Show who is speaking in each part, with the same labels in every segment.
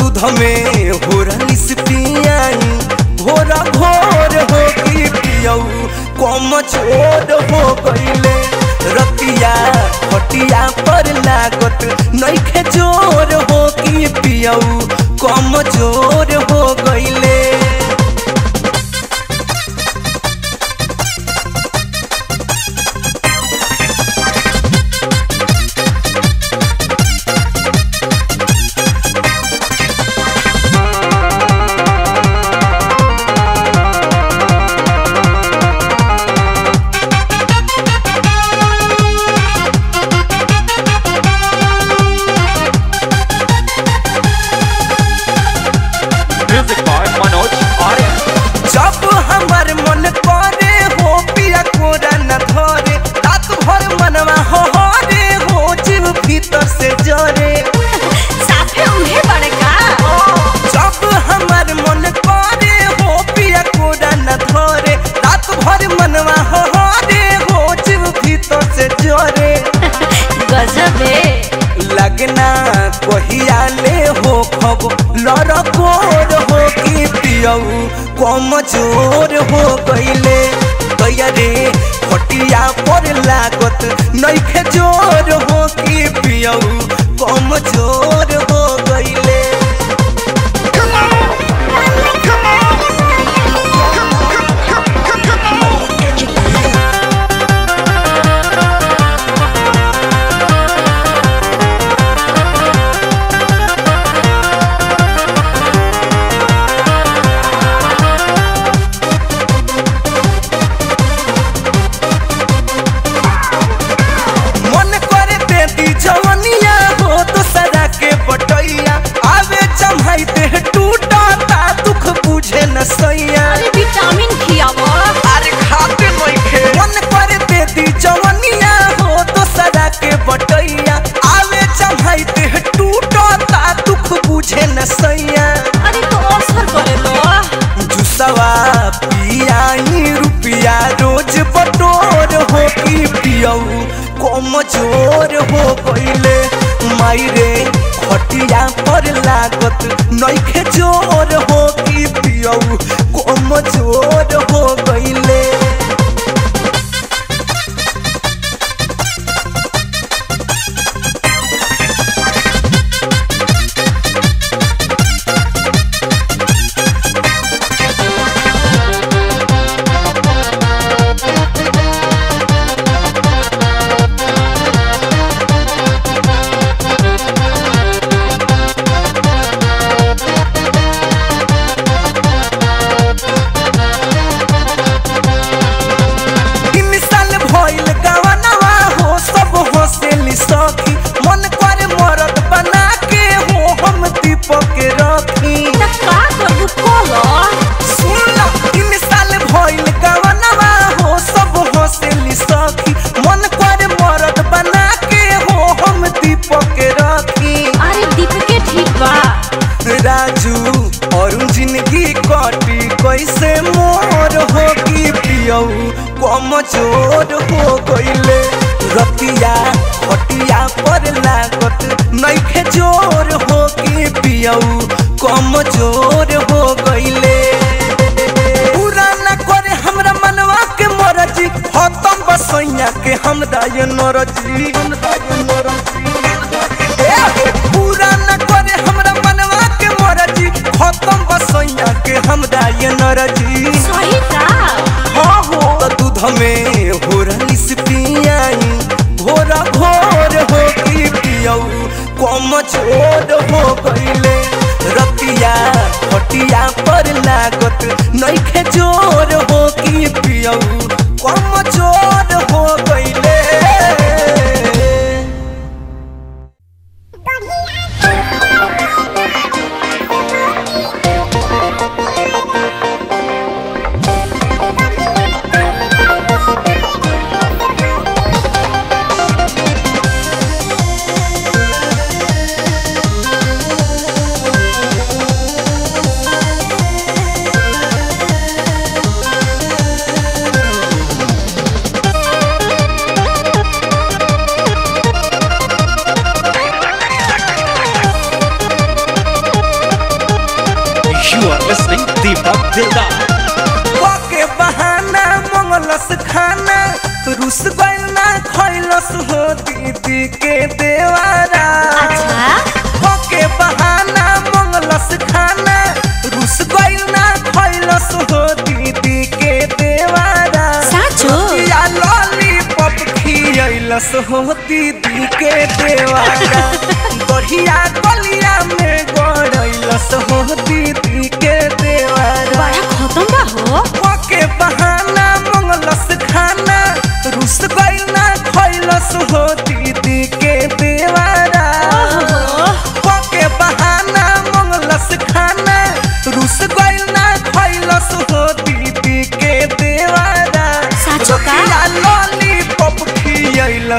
Speaker 1: दूध में हो पियाई भोरा भोर हो कम छोर हो गईले। रतिया हटिया पर लागत नईखे ज़ोर हो कि पियऊ कम चोर हो गईले।
Speaker 2: सबे
Speaker 1: लगना कहिया ले हो खब। लड़कोर हो कि पियऊ। कमज़ोर हो गईले तैयारे खटिया पर लागत। नैखे ज़ोर हो कि पियऊ। कमज़ोर हो चोर हो गईले रतिया हटिया पर लागत नैखे चोर हो के पियाऊ। कम ज़ोर हो गईले पूरा न करे हमरा मनवा के मरजी। खत्म बसैया के नरजी पूरा करे हमरा मनवा के मरजी। खत्म बसैया के हमरा नरजी।
Speaker 2: सही का
Speaker 1: हमें हो रईस पियाई। भोरा भोर हो की पियऊ। कम छोर हो गईले। रतिया हटिया पर लागत। नहीं ज़ोर हो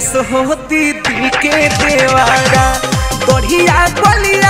Speaker 1: खियलस दिल के देवारा बढ़िया गलिया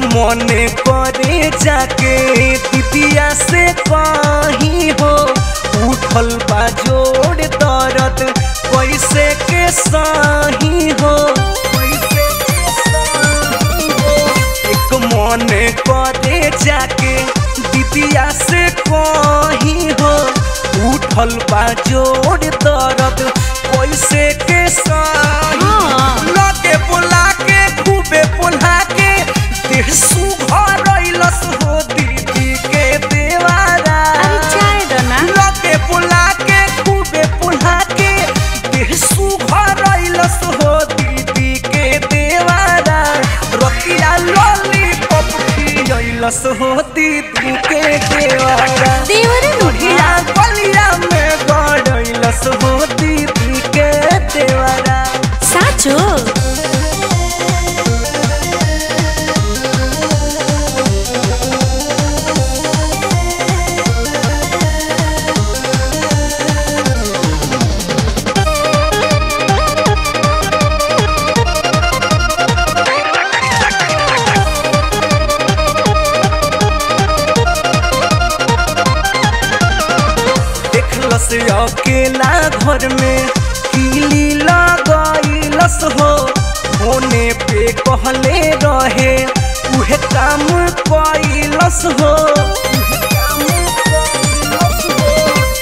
Speaker 1: एक करे जाके दीदिया से कहीं हो, उठल बा जोड़ दर्द कैसे के सही हो। एक मन करे जाके दीदिया से कहीं हो, उठल बा जोड़ दर्द कैसे के सही खियलस होती तू के देवारा
Speaker 2: देवरे
Speaker 1: देखलस अकेला घर में कीली लगैलस हो। होने पे कहले रहे, उहे काम कैलस हो।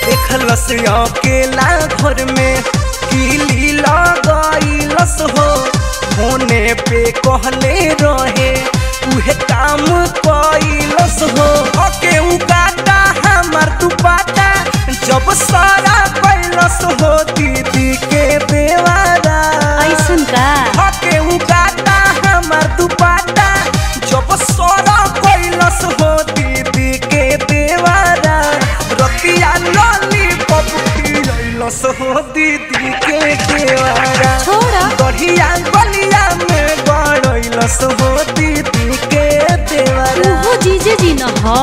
Speaker 1: देखलस अकेला घर में कीली लगैलस हो। होने पे कहले रहे उहे काम कैलस हो। ओके उगाता हमार दुपाटा जब सारा कैलस हो दीदी के देवारा
Speaker 2: ऐसन का?
Speaker 1: ओके उगाता हमार दुपाटा जब सारा कैलस हो दीदी के देवारा रतिया लॉलीपॉप खिलैलस हो दीदी के देवारा
Speaker 2: छोड़ा।
Speaker 1: बढ़िया गलिया में गड़ैलस हो दीदी के देवर।
Speaker 2: उहो जीजे जी न हो।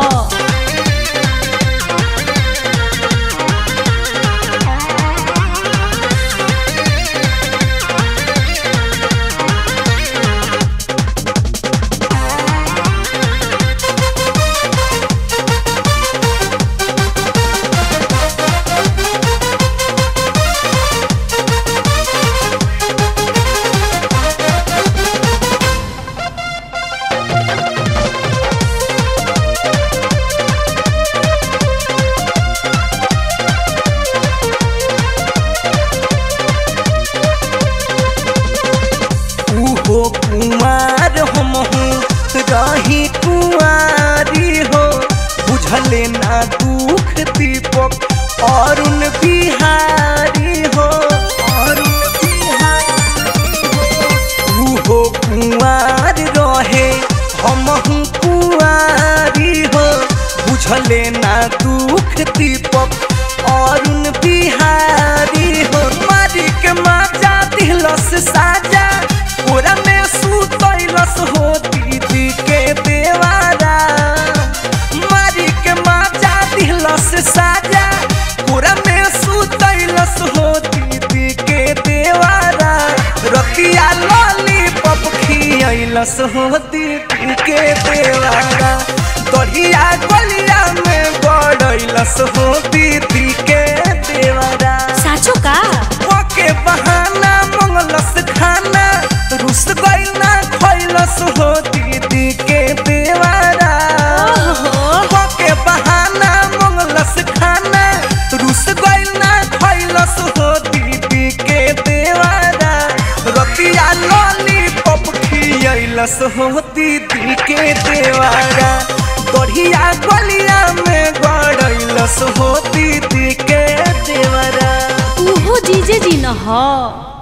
Speaker 1: लसोहतिर देवारा। दरिया गलिया में बड़ रस होती दिल के देवारा। बढ़िया गलिया में गड़लस होती दिल के देवारा।
Speaker 2: जीजे जी न हो।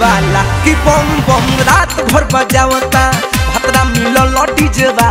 Speaker 1: वाला की बम बम रात भर बजावता। भतरा मिलल डीजे वाला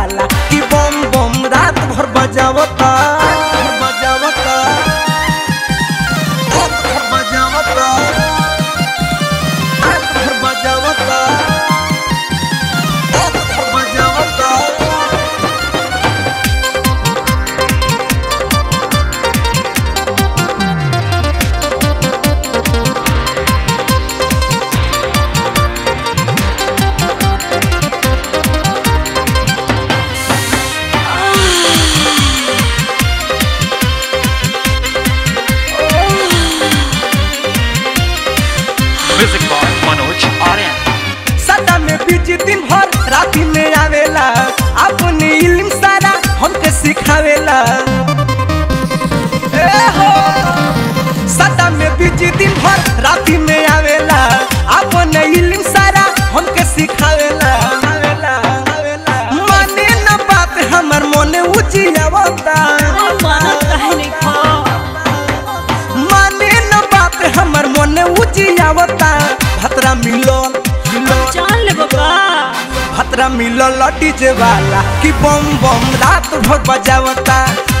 Speaker 1: भतरा मिलल डीजे वाला कि बम बम रात भर बजावता।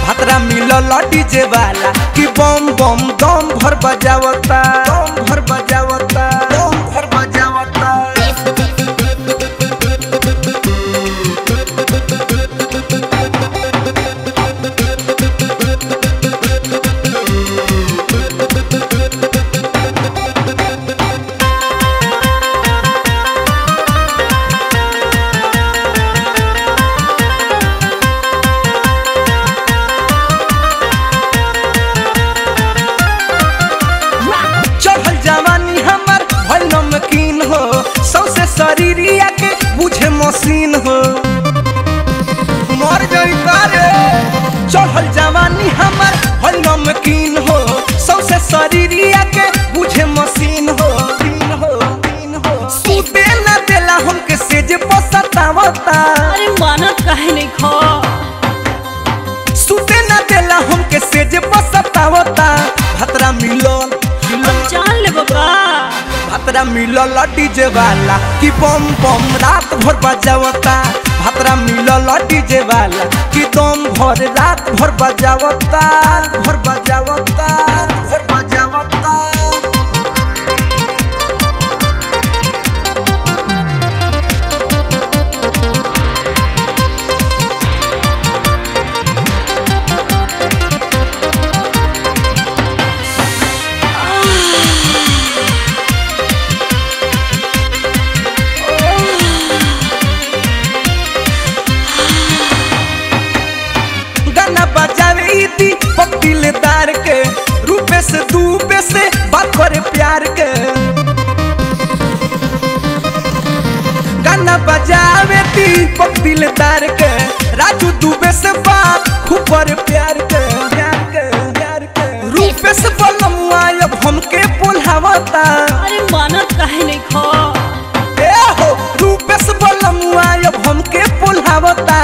Speaker 1: भातरा मिलल डीजे वाला कि बम बम दम भर बजावता। दम भर बजावता। मिलल डीजे वाला, कि बम बम रात भर बजावता। भातरा मिलल डीजे वाला, कि दम भर रात भर बजावता भर बजावता। दिलदार के राजू दुबे से बात करे प्यार के प्यार के प्यार के। रूपे से बलमुआ अब हमके बोलावता
Speaker 2: अरे मानत काहे नहीं खो।
Speaker 1: ए हो रूपे रूपेश बलमुआ अब हमके बोलावता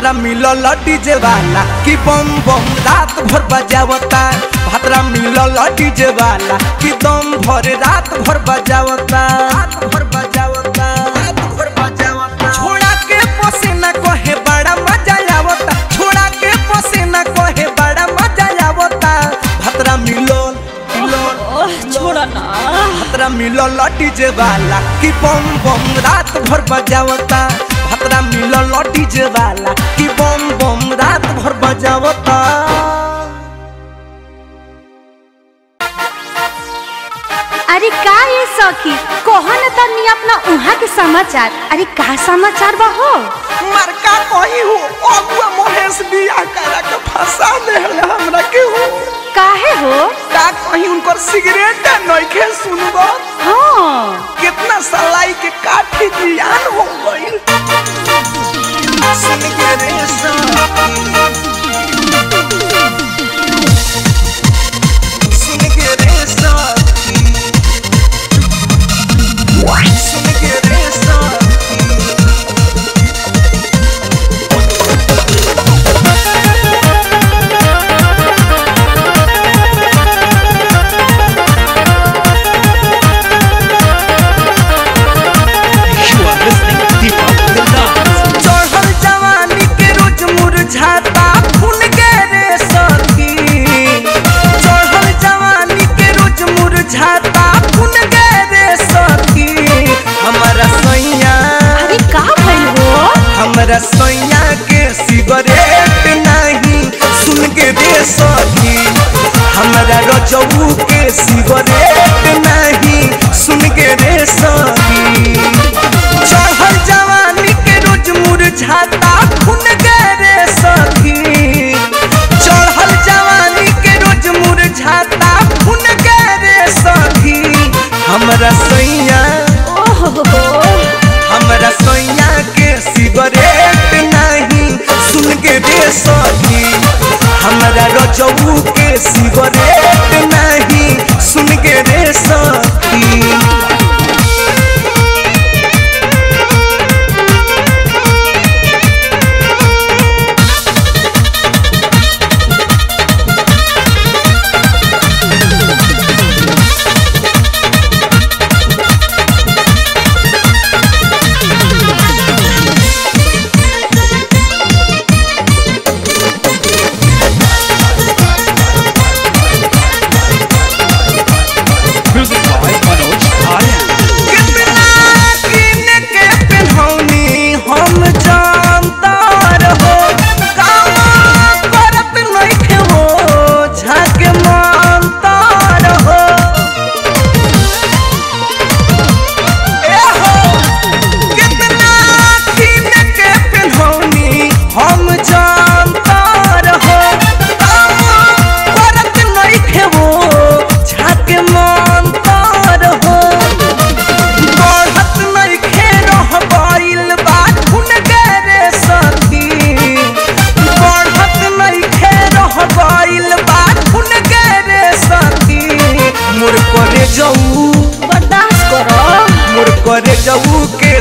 Speaker 1: भतरा मिलल डीजे वाला कि बम बम रात भर बजावता। भतरा मिलल डीजे वाला कि दम भर रात भर बजावता। रात भर बजावता रात भर बजावता। छोड़ा के पसीना कहे बड़ा मज़ा आवता। छोड़ा के पसीना कहे बड़ा मज़ा आवता। भतरा मिलल
Speaker 2: छोड़ा ना।
Speaker 1: भतरा मिलल डीजे वाला कि बम बम रात भर बजावता। भतरा मिलल डीजे वाला कि बम बम रात भर बजावता।
Speaker 3: अरे का ये सखी? कहो न तनी अपना उहाँ के समाचार। अरे का समाचार बा हो?
Speaker 1: मरका कही हो अगुआ महेश बिया करा के फंसा देला हमरा के हो
Speaker 3: काहे हो?
Speaker 1: का कहीं उनकर सिगरेट नइखे सुनबो।
Speaker 3: हाँ।
Speaker 1: कितना सलाई के काठी जान हो गई सुन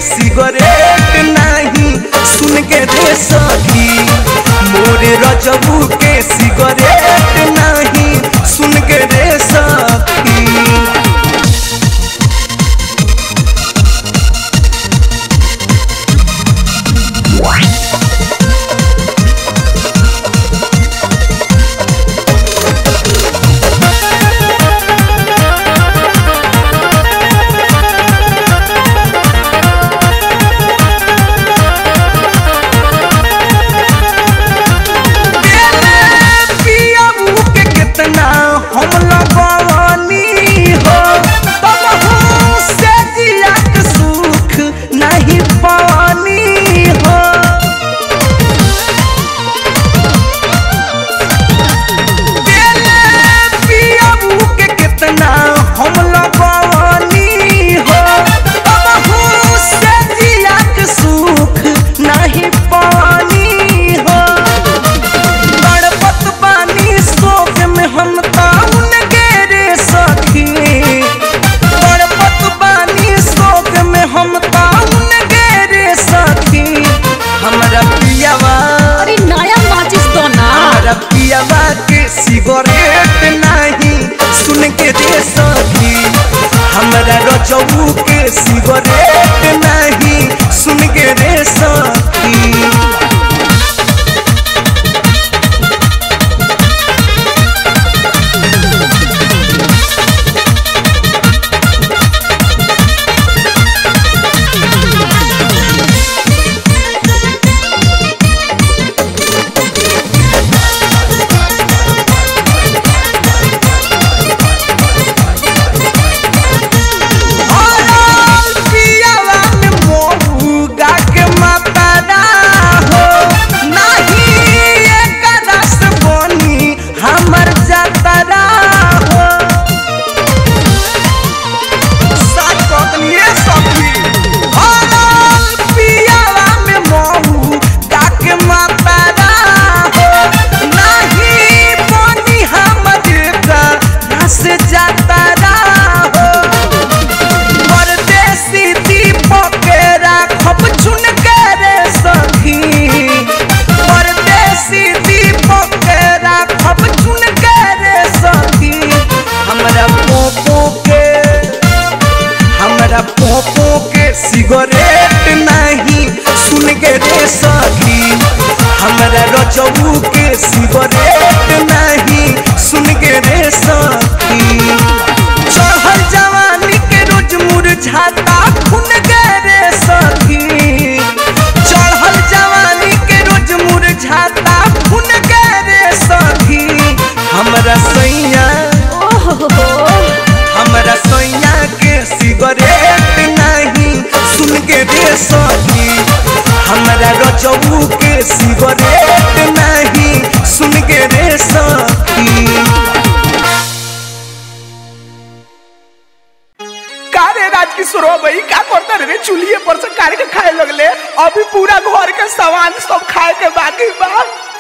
Speaker 1: सिगरेट नहीं सुन के दे सखी मोरे रजबू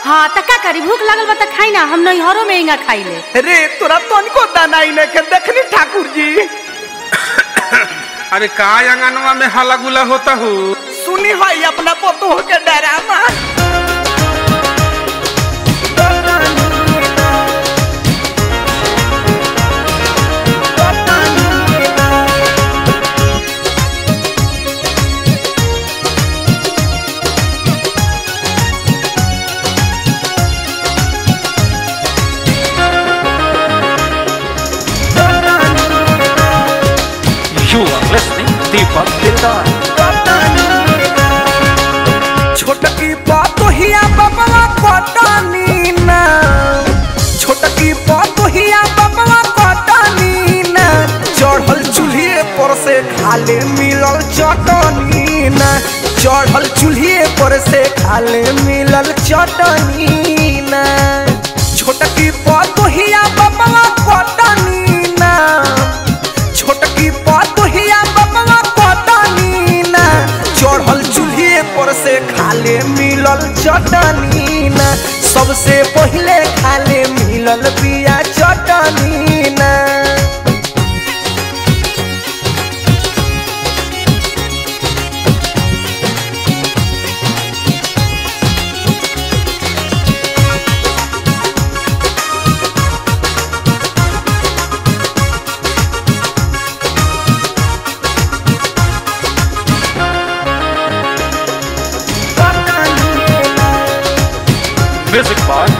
Speaker 1: हाँ
Speaker 3: तो का करी भूख लगल बा त खाई ना हम नैहरों में इंगा खाई ले।
Speaker 4: रे तोरा तनिको दाना ही नहीं के देखनी ठाकुर जी
Speaker 5: अरे का अंगनवा में हला गुला होता हो?
Speaker 4: सुनी है अपना पोतो के डरामा
Speaker 1: छोटकी पातोहिया बबला छोटकी बबला चढ़ल चूल्हे पर से खाले मिलल चटनी ना। चढ़ल चूल्हे पर से खाले मिलल चटनी ना। छोटकी पातोहिया खाले मिलल चटनी ना सबसे पहले खाले मिलल पिया चटनी।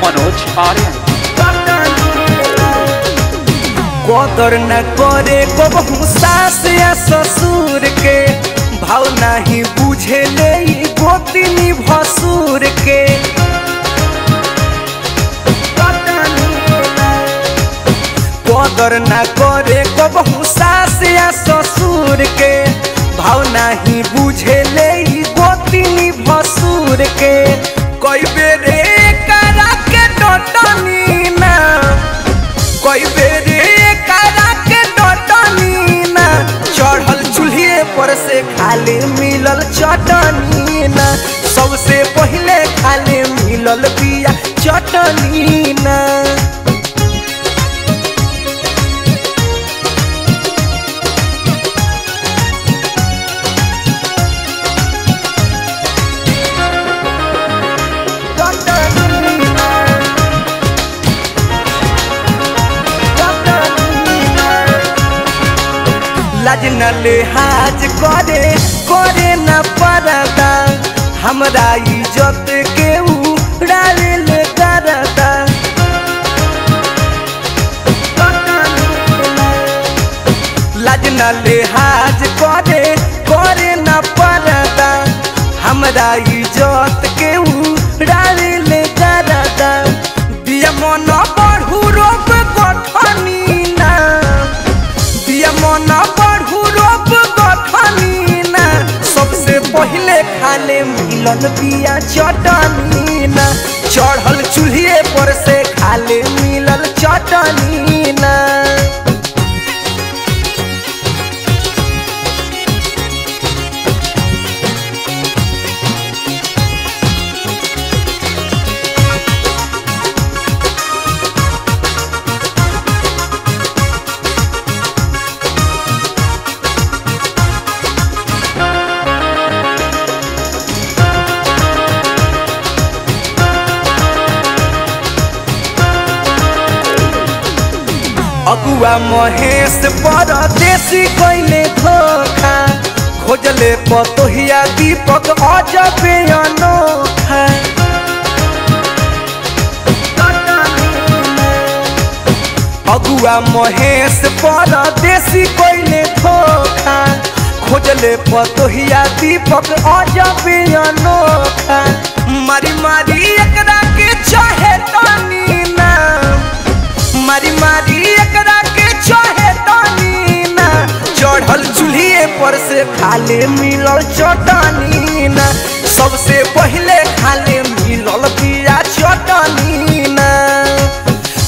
Speaker 1: ना
Speaker 6: Music by Manoj Aryan.
Speaker 1: कदर न करे कबहू सास या ससुर के भाव नहीं बुझे ले गोतिनी भसुर के कदर न करे कबहू सास या ससुर के भाव नहीं बुझे ले गोतिनी भसुर के कई बेरे कई बेरे करा के ना। चढ़ल चूल्हे पर से खाली मिलल चटनी ना। सबसे पहले खाली मिलल बिया चटनी ना। लाज न लिहाज करे करे न परदा हमरा इज़्ज़त के उड़ावे ले लाज न लिहाज करे करे न परदा हमरा खाले पिया बिया चटनी ना चढ़ल चूल्हे पर से खाले मिलल चटनी ना अगुआ महेश परदेसी कैले धोखा खोजले पतोहिया दीपक अजबे अनोखा। अगुआ महेश परदेसी कैले धोखा खोजले पतोहिया दीपक अजबे अनोखा। मारी मारी एकरा के चाहे तानी ना मारी मारी एकरा चढ़ल चूल्हे पर से खाले मिलल चटनी ना। सबसे पहले खाले मिलल बिया चटनी ना।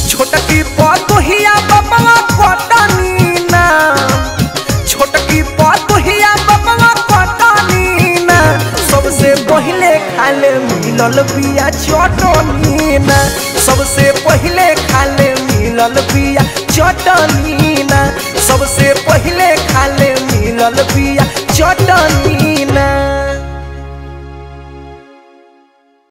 Speaker 1: छोटकी पतोहिया बबला पटनी ना। छोटकी पतोहिया बबला पटनी ना। सबसे पहले खाले मिलल बिया चटनी ना। सबसे पहले खाले मिलल बिया चटनी ना। सबसे मिलल बिया चटनी।